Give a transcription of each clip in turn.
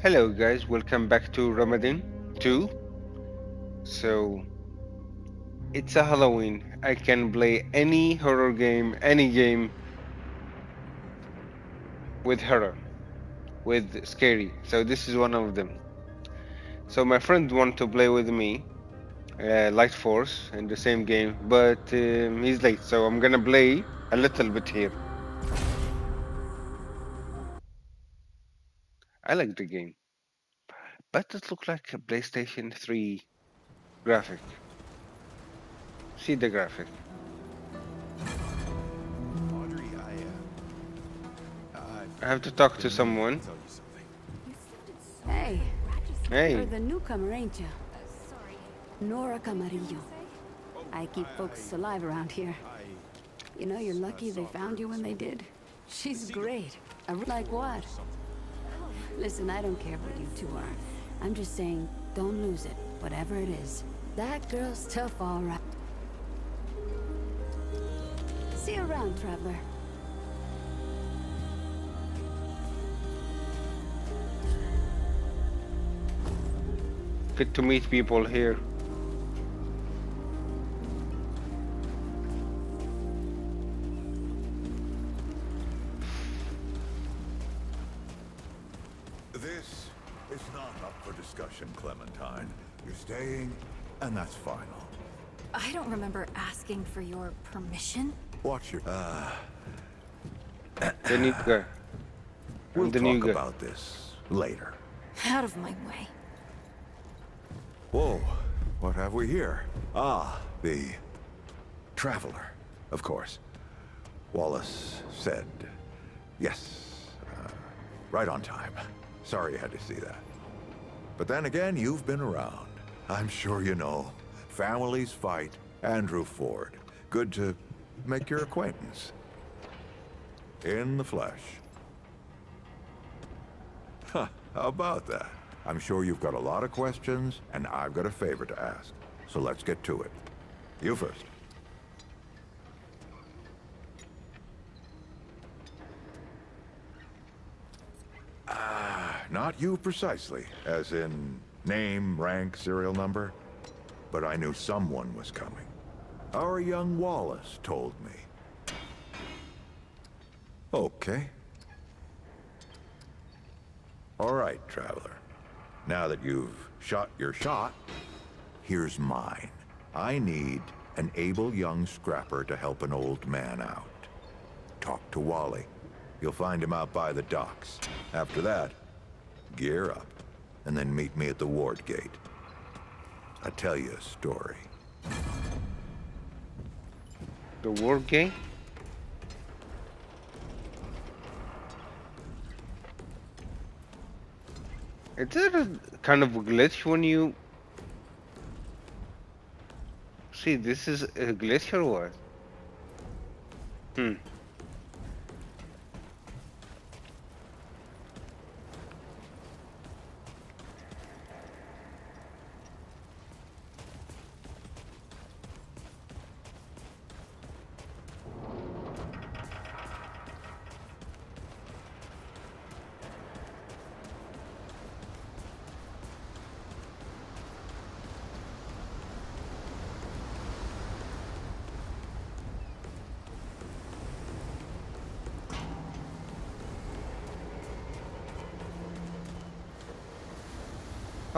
Hello guys, welcome back to Remnant 2. So it's a Halloween. I can play any horror game, any game with horror, with scary. So this is one of them. So my friend want to play with me, uh, Light Force, in the same game, but um, he's late. So I'm gonna play a little bit here. I like the game, but it looks like a PlayStation 3 graphic. See the graphic. Audrey, I, uh, I have to talk to someone. tell you something. Hey, Hey, you're the newcomer, ain't you? Nora Camarillo. I keep folks alive around here. You know, you're lucky they found you when they did. She's great. I like what? Listen, I don't care what you two are. I'm just saying, don't lose it, whatever it is. That girl's tough, all right. See you around, traveler. good to meet people here. This is not up for discussion, Clementine. You're staying, and that's final. I don't remember asking for your permission. Watch your... Uh, The new guy. we'll the talk new about this later. Out of my way. Whoa, what have we here? Ah, the... Traveler, of course. Wallace said yes. Uh, right on time. Sorry you had to see that. But then again, you've been around. I'm sure you know. Families fight. Andrew Ford. Good to make your acquaintance. In the flesh. Huh, how about that? I'm sure you've got a lot of questions, and I've got a favor to ask. So let's get to it. You first. Ah, not you precisely, as in name, rank, serial number. But I knew someone was coming. Our young Wallace told me. Okay. All right, Traveler. Now that you've shot your shot, here's mine. I need an able young scrapper to help an old man out. Talk to Wally. You'll find him out by the docks. After that, gear up, and then meet me at the ward gate. I'll tell you a story. The ward gate? Is there a kind of glitch when you... See, this is a glitch or what? Hmm.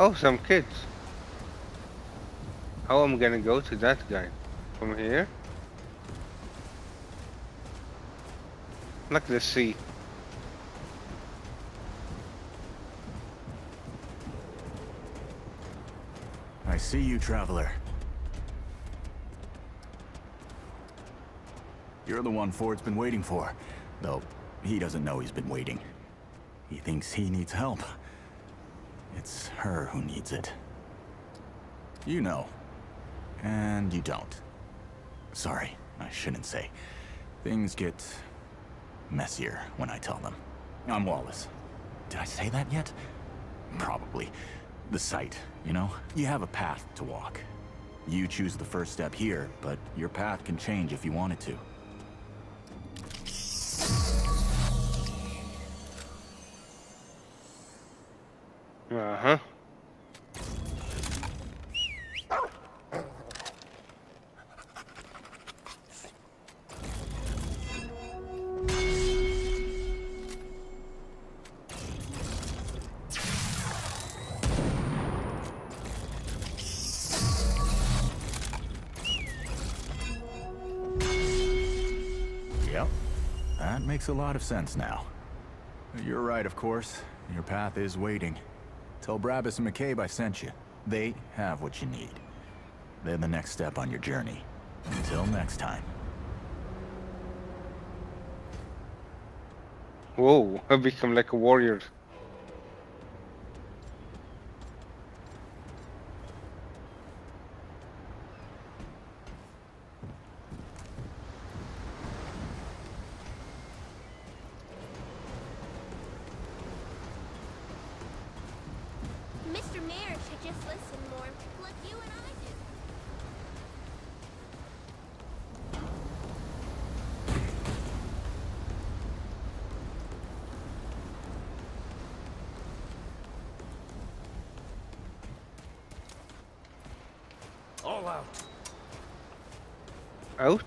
Oh, some kids. How am I gonna go to that guy? From here? Look at the sea. I see you, traveler. You're the one Ford's been waiting for. Though, he doesn't know he's been waiting. He thinks he needs help. It's her who needs it. You know. And you don't. Sorry, I shouldn't say. Things get... messier when I tell them. I'm Wallace. Did I say that yet? Probably. The site, you know? You have a path to walk. You choose the first step here, but your path can change if you want it to. That makes a lot of sense now. You're right, of course. Your path is waiting. Tell Brabus and McCabe I sent you. They have what you need. They're the next step on your journey. Until next time. Whoa, I've become like a warrior. Mr. Mayor should just listen more, like you and I do. All out. Out?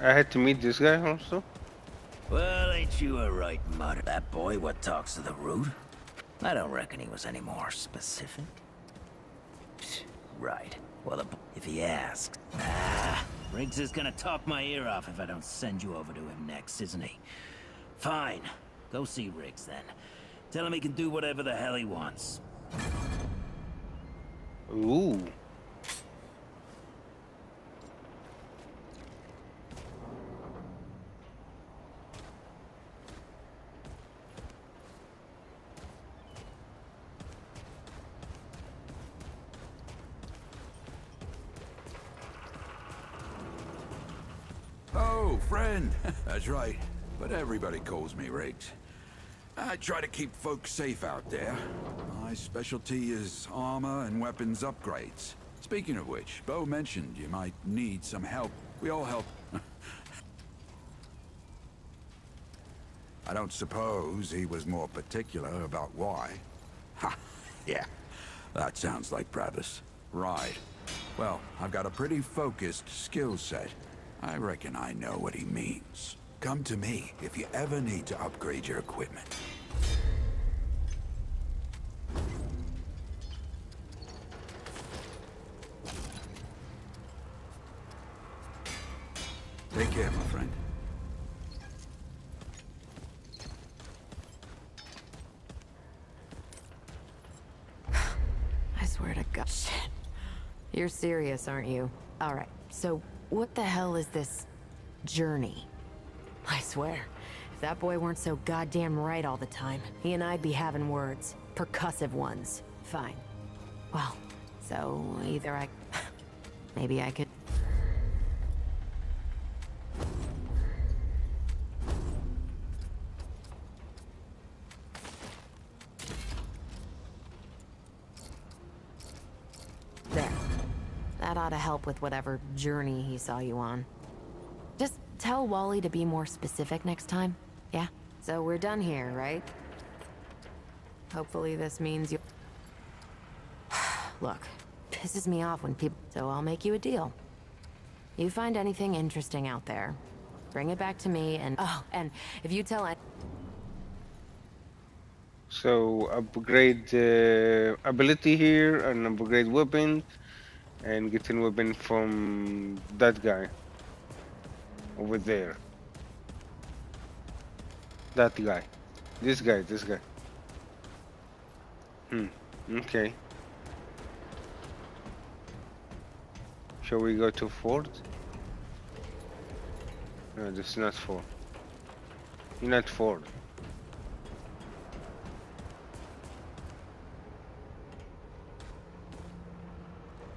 I had to meet this guy also? Well, ain't you a right mutter? That boy what talks to the root? I don't reckon he was any more specific. Psh, Right. Well, if he asks... Ah, Riggs is gonna talk my ear off if I don't send you over to him next, isn't he? Fine. Go see Riggs, then. Tell him he can do whatever the hell he wants. Ooh. Oh, friend. That's right. But everybody calls me Riggs. I try to keep folks safe out there. My specialty is armor and weapons upgrades. Speaking of which, Bo mentioned you might need some help. We all help. I don't suppose he was more particular about why. Ha! Yeah, that sounds like Brabus. Right. Well, I've got a pretty focused skill set. I reckon I know what he means. Come to me if you ever need to upgrade your equipment. Take care, my friend. I swear to God. Shit. You're serious, aren't you? Alright, so what the hell is this journey? Swear, if that boy weren't so goddamn right all the time, he and I'd be having words. Percussive ones. Fine. Well, so either I. Maybe I could. There. That ought to help with whatever journey he saw you on. Tell Wally to be more specific next time, yeah? So we're done here, right? Hopefully this means you... Look, pisses me off when people... So I'll make you a deal. You find anything interesting out there, bring it back to me and... Oh, and if you tell... an- So upgrade uh, ability here and upgrade weapon and getting weapon from that guy over there. That guy. This guy, this guy. Hmm. Okay. Shall we go to Ford? No, this is not Ford. Not Ford.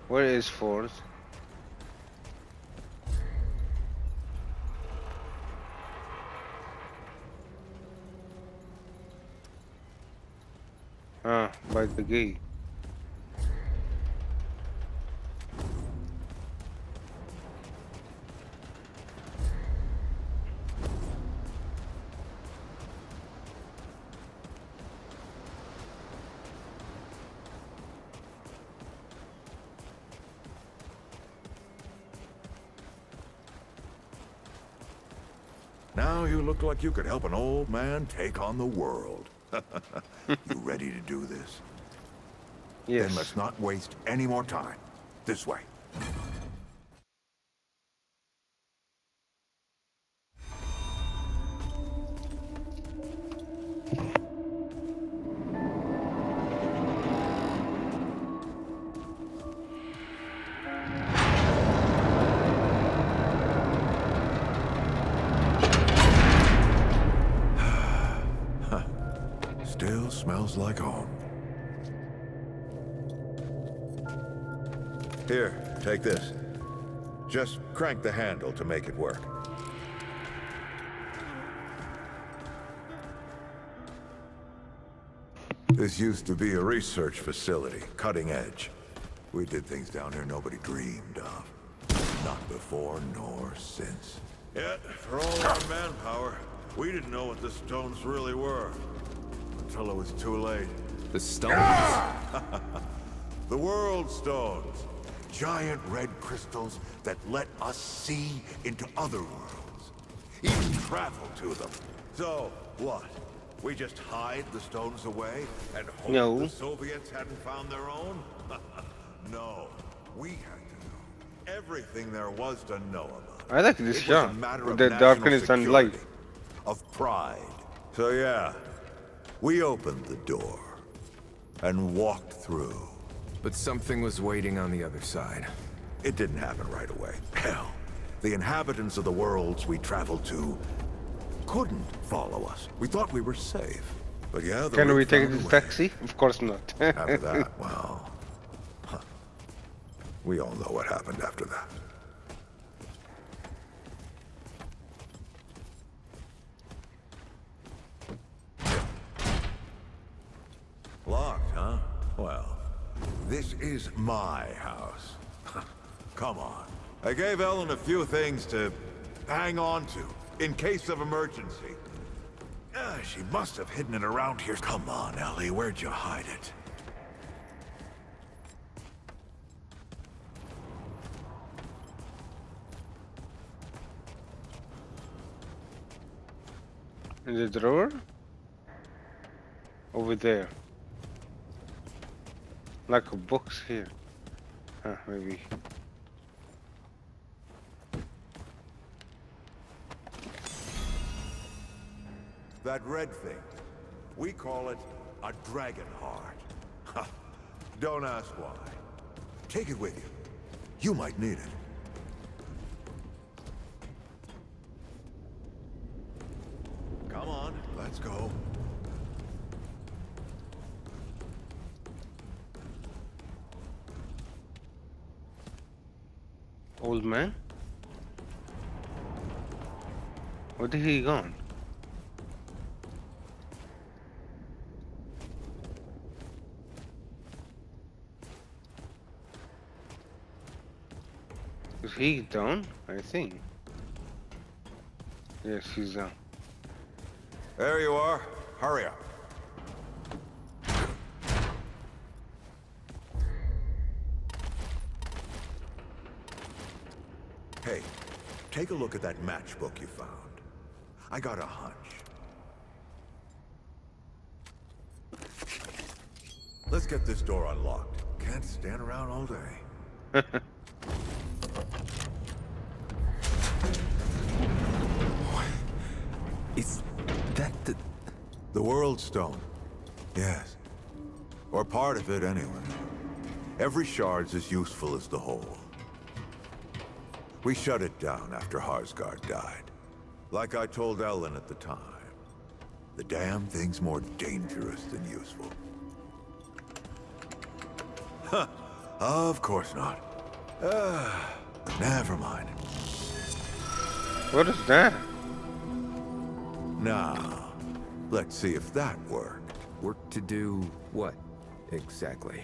Where is Ford? like the. Now you look like you could help an old man take on the world. you ready to do this? Yes. Then let's not waste any more time. This way. Here, take this. Just crank the handle to make it work. This used to be a research facility, cutting edge. We did things down here nobody dreamed of. Not before nor since. Yet, for all our manpower, we didn't know what the stones really were. Until it was too late. The stones? The World Stones. Giant red crystals that let us see into other worlds. Even travel to them. So, what? We just hide the stones away and hope No. the Soviets hadn't found their own? no. We had to know everything there was to know about. I like this shot. matter With of the darkness and light. Of pride. So yeah, we opened the door and walked through. But something was waiting on the other side. It didn't happen right away. Hell, the inhabitants of the worlds we traveled to couldn't follow us. We thought we were safe. But yeah, the Can we take found a this taxi? Of course not. After that, well, huh. we all know what happened after that. Locked, huh? Well, this is my house. Come on. I gave Ellen a few things to hang on to, in case of emergency. Ah, she must have hidden it around here. Come on, Ellie, where'd you hide it? In the drawer? Over there. Like a box here. Huh, maybe. That red thing. We call it a dragon heart. Don't ask why. Take it with you. You might need it. Come on, let's go. Old man? Where did he gone? Is he down? I think. Yes, he's down. There you are. Hurry up. Hey, take a look at that matchbook you found. I got a hunch. Let's get this door unlocked. Can't stand around all day. Is that the... The World Stone. Yes. Or part of it, anyway. Every shard's as useful as the whole. We shut it down after Harsgard died. Like I told Ellen at the time. The damn thing's more dangerous than useful. Huh. Of course not. Ah, never mind. What is that? Now, let's see if that worked. Work to do what, exactly?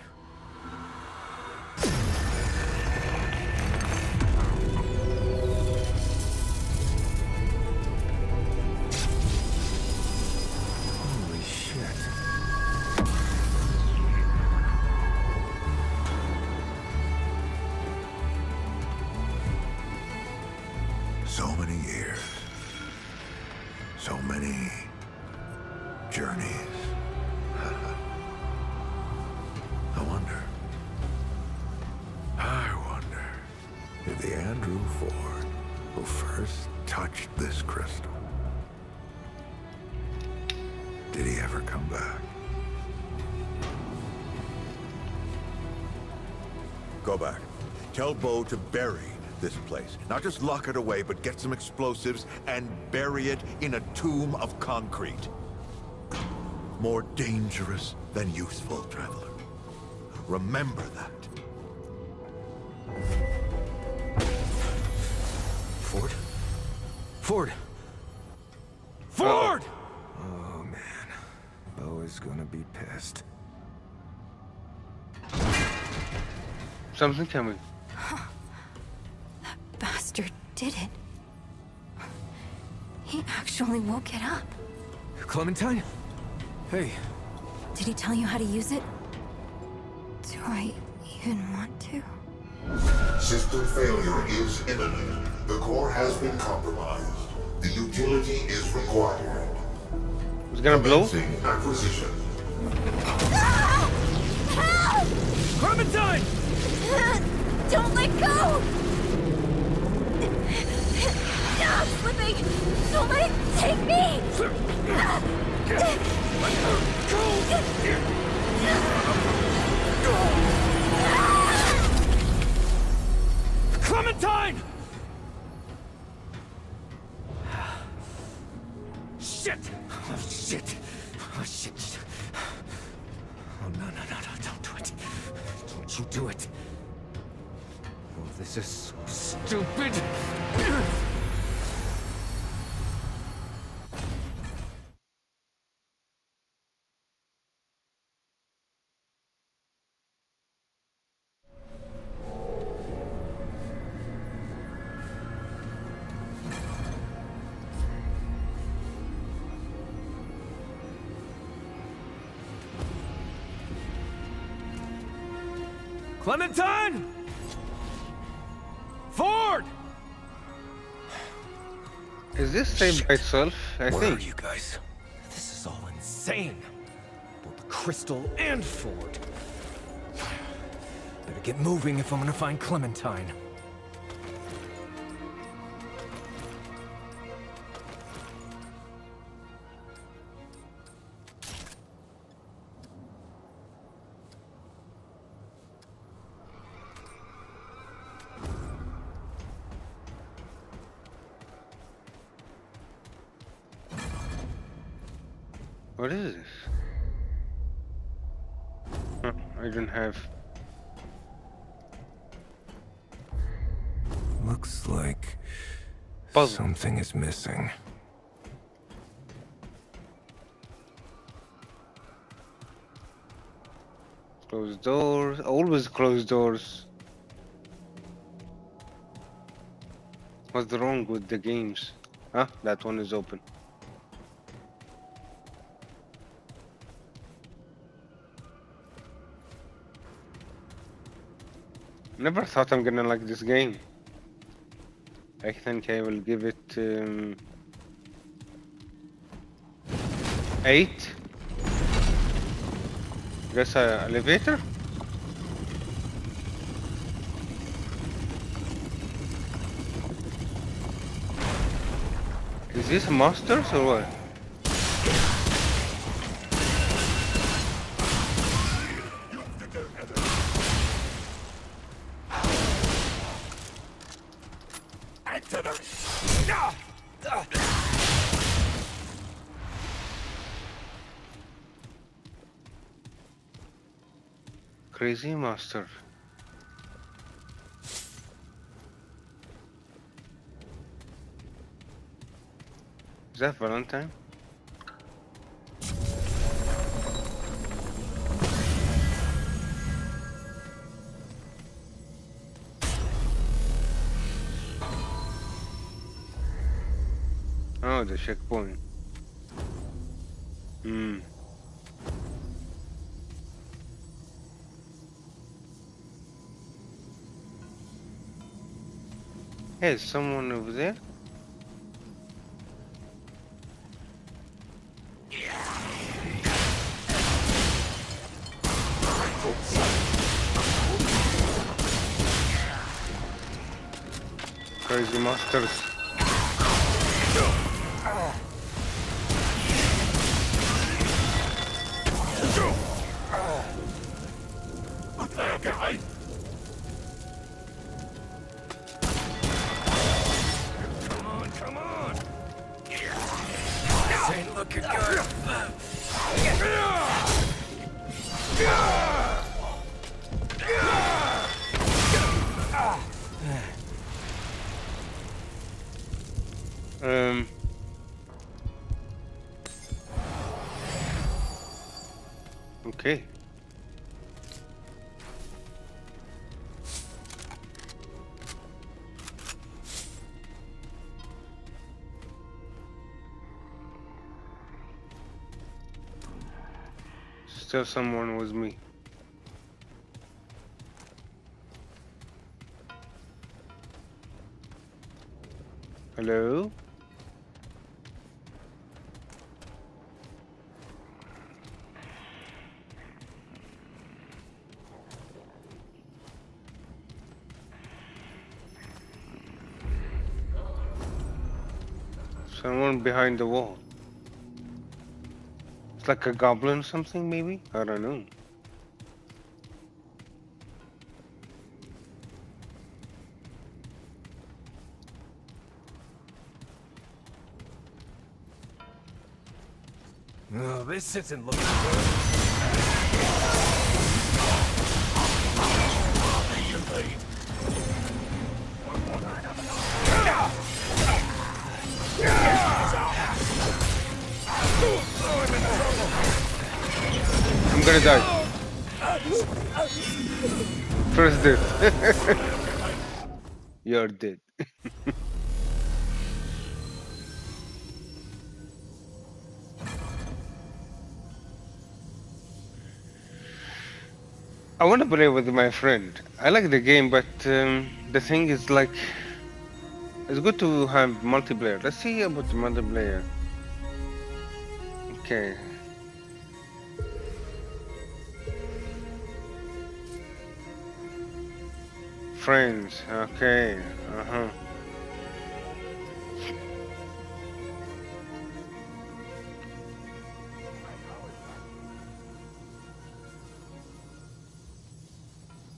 Go back. Tell Bo to bury this place. Not just lock it away, but get some explosives and bury it in a tomb of concrete. More dangerous than useful, traveler. Remember that. Something coming. Bastard did it. He actually woke it up. Clementine? Hey, Did he tell you how to use it? Do I even want to? System failure is imminent. The core has been compromised. The utility is required. It's gonna blow? Commencing acquisition. Help! Clementine! Don't let go! I'm slipping! Don't let it take me! Clementine! This is so stupid. Clementine! Ford! Is this saved by itself? I Where think. are you guys? This is all insane. Both the crystal and Ford. Better get moving if I'm gonna find Clementine. What is this? Huh, I don't have. Looks like Puzzle. something is missing. Closed doors. Always closed doors. What's wrong with the games? Huh? That one is open. Never thought I'm gonna like this game. I think I will give it um, eight. Guess a elevator. Is this a monsters or what? Crazy master. Is that Valentine? Oh, the checkpoint. Hey, someone over there. Crazy monsters. Okay. Still someone with me. Hello? Someone behind the wall. It's like a goblin or something, maybe? I don't know. Oh, this isn't looking good. Die. First death. You're dead. I want to play with my friend. I like the game, but um, the thing is like, it's good to have multiplayer. Let's see about the multiplayer. Okay. Friends, okay, uh-huh.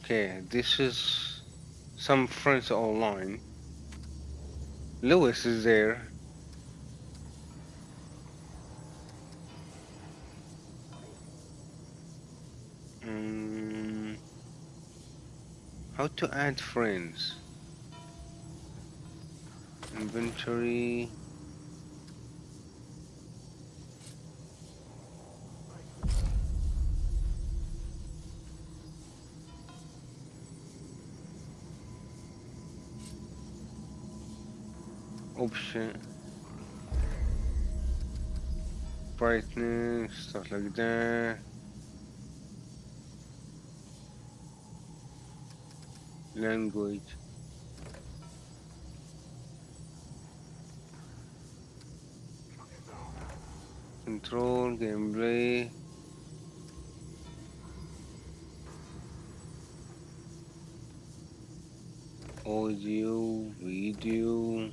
Okay, this is some friends online. Lewis is there. How to add friends? Inventory. option brightness stuff like that language. Control gameplay. Audio video.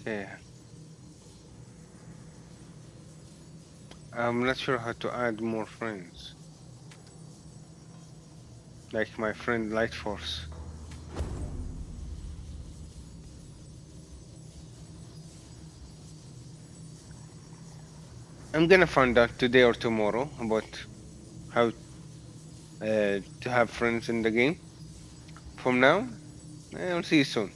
Okay. I'm not sure how to add more friends. Like my friend Light Force. I'm gonna find out today or tomorrow about how uh, to have friends in the game. From now, I'll see you soon.